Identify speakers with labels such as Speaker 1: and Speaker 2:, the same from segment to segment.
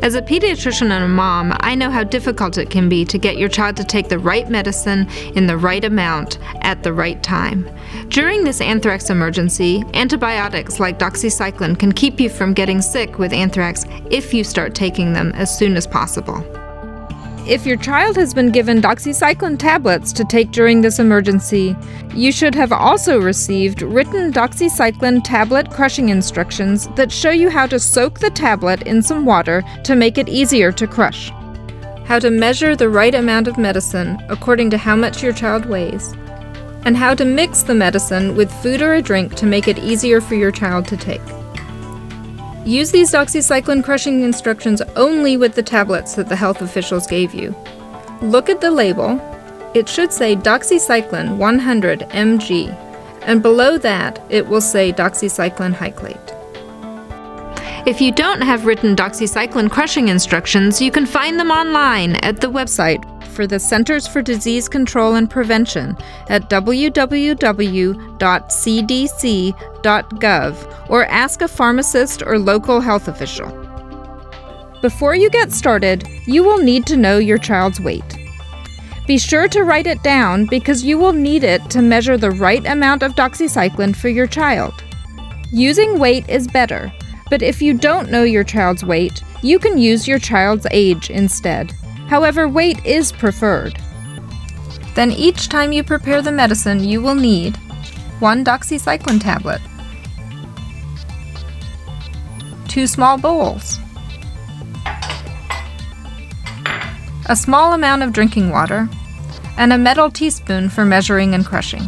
Speaker 1: As a pediatrician and a mom, I know how difficult it can be to get your child to take the right medicine in the right amount at the right time. During this anthrax emergency, antibiotics like doxycycline can keep you from getting sick with anthrax if you start taking them as soon as possible. If your child has been given doxycycline tablets to take during this emergency, you should have also received written doxycycline tablet crushing instructions that show you how to soak the tablet in some water to make it easier to crush, how to measure the right amount of medicine according to how much your child weighs, and how to mix the medicine with food or a drink to make it easier for your child to take. Use these doxycycline crushing instructions only with the tablets that the health officials gave you. Look at the label. It should say doxycycline 100 mg, and below that it will say doxycycline hyclate. If you don't have written doxycycline crushing instructions, you can find them online at the website for the Centers for Disease Control and Prevention at www.cdc.gov or ask a pharmacist or local health official. Before you get started, you will need to know your child's weight. Be sure to write it down because you will need it to measure the right amount of doxycycline for your child. Using weight is better, but if you don't know your child's weight, you can use your child's age instead. However, weight is preferred. Then each time you prepare the medicine, you will need one doxycycline tablet, two small bowls, a small amount of drinking water, and a metal teaspoon for measuring and crushing.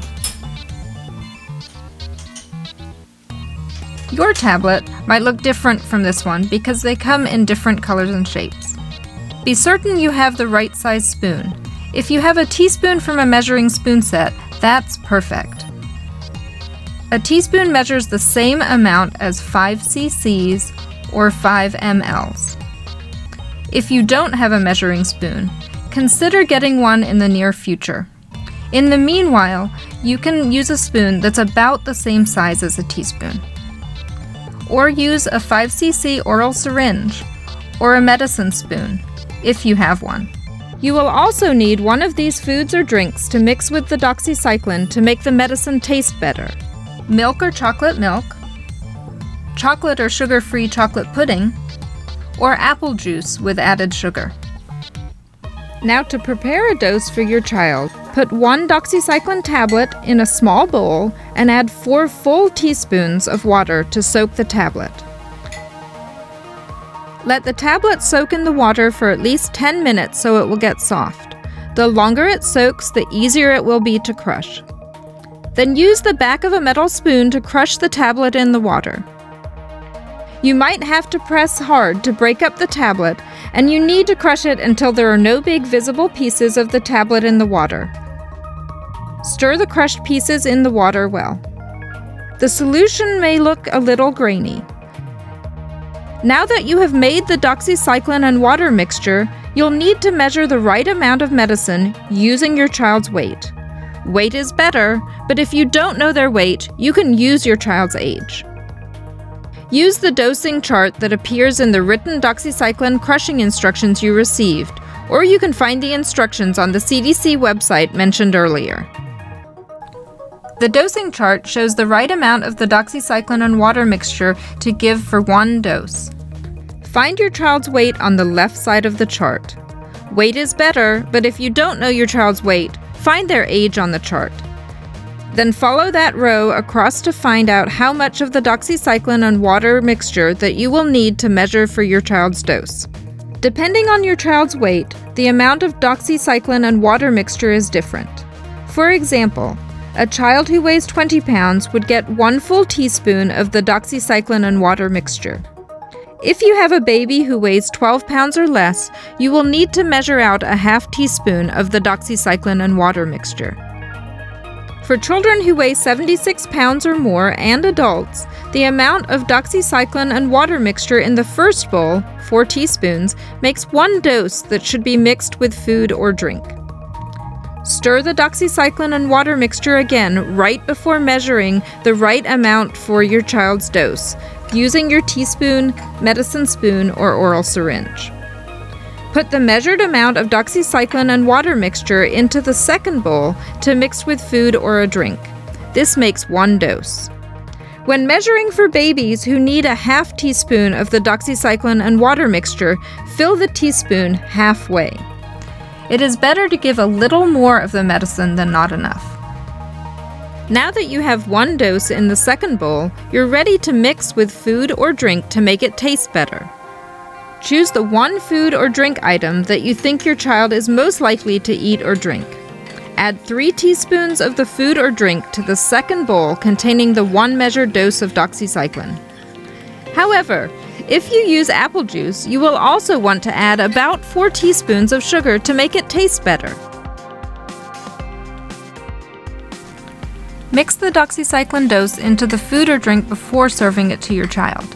Speaker 1: Your tablet might look different from this one because they come in different colors and shapes. Be certain you have the right size spoon. If you have a teaspoon from a measuring spoon set, that's perfect. A teaspoon measures the same amount as 5 cc's or 5 mLs. If you don't have a measuring spoon, consider getting one in the near future. In the meanwhile, you can use a spoon that's about the same size as a teaspoon. Or use a 5cc oral syringe or a medicine spoon if you have one. You will also need one of these foods or drinks to mix with the doxycycline to make the medicine taste better. Milk or chocolate milk, chocolate or sugar-free chocolate pudding, or apple juice with added sugar. Now to prepare a dose for your child, put one doxycycline tablet in a small bowl and add 4 full teaspoons of water to soak the tablet. Let the tablet soak in the water for at least 10 minutes so it will get soft. The longer it soaks, the easier it will be to crush. Then use the back of a metal spoon to crush the tablet in the water. You might have to press hard to break up the tablet, and you need to crush it until there are no big visible pieces of the tablet in the water. Stir the crushed pieces in the water well. The solution may look a little grainy. Now that you have made the doxycycline and water mixture, you'll need to measure the right amount of medicine using your child's weight. Weight is better, but if you don't know their weight, you can use your child's age. Use the dosing chart that appears in the written doxycycline crushing instructions you received, or you can find the instructions on the CDC website mentioned earlier. The dosing chart shows the right amount of the doxycycline and water mixture to give for one dose. Find your child's weight on the left side of the chart. Weight is better, but if you don't know your child's weight, find their age on the chart. Then follow that row across to find out how much of the doxycycline and water mixture that you will need to measure for your child's dose. Depending on your child's weight, the amount of doxycycline and water mixture is different. For example, a child who weighs 20 pounds would get one full teaspoon of the doxycycline and water mixture. If you have a baby who weighs 12 pounds or less, you will need to measure out a half teaspoon of the doxycycline and water mixture. For children who weigh 76 pounds or more and adults, the amount of doxycycline and water mixture in the first bowl, 4 teaspoons, makes one dose that should be mixed with food or drink. Stir the doxycycline and water mixture again right before measuring the right amount for your child's dose, using your teaspoon, medicine spoon, or oral syringe. Put the measured amount of doxycycline and water mixture into the second bowl to mix with food or a drink. This makes one dose. When measuring for babies who need a half teaspoon of the doxycycline and water mixture, fill the teaspoon halfway. It is better to give a little more of the medicine than not enough. Now that you have one dose in the second bowl, you're ready to mix with food or drink to make it taste better. Choose the one food or drink item that you think your child is most likely to eat or drink. Add 3 teaspoons of the food or drink to the second bowl containing the one measured dose of doxycycline. However, if you use apple juice, you will also want to add about 4 teaspoons of sugar to make it taste better. Mix the doxycycline dose into the food or drink before serving it to your child.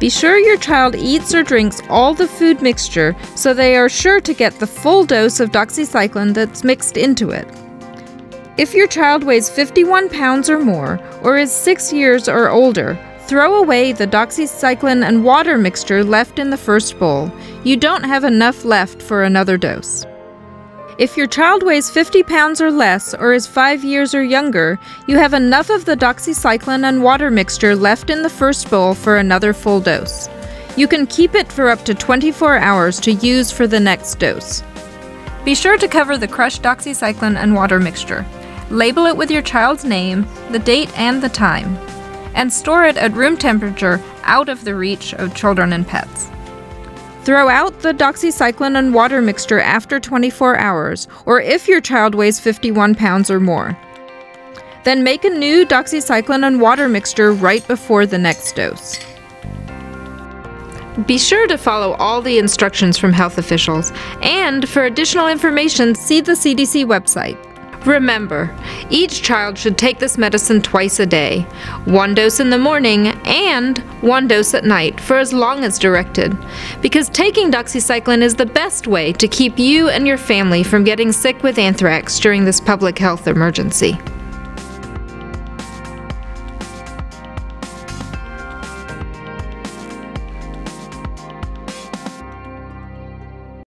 Speaker 1: Be sure your child eats or drinks all the food mixture so they are sure to get the full dose of doxycycline that's mixed into it. If your child weighs 51 pounds or more, or is 6 years or older, throw away the doxycycline and water mixture left in the first bowl. You don't have enough left for another dose. If your child weighs 50 pounds or less or is 5 years or younger, you have enough of the doxycycline and water mixture left in the first bowl for another full dose. You can keep it for up to 24 hours to use for the next dose. Be sure to cover the crushed doxycycline and water mixture. Label it with your child's name, the date, and the time, and store it at room temperature out of the reach of children and pets. Throw out the doxycycline and water mixture after 24 hours, or if your child weighs 51 pounds or more. Then make a new doxycycline and water mixture right before the next dose. Be sure to follow all the instructions from health officials, and for additional information, see the CDC website. Remember, each child should take this medicine twice a day, one dose in the morning and one dose at night for as long as directed, because taking doxycycline is the best way to keep you and your family from getting sick with anthrax during this public health emergency.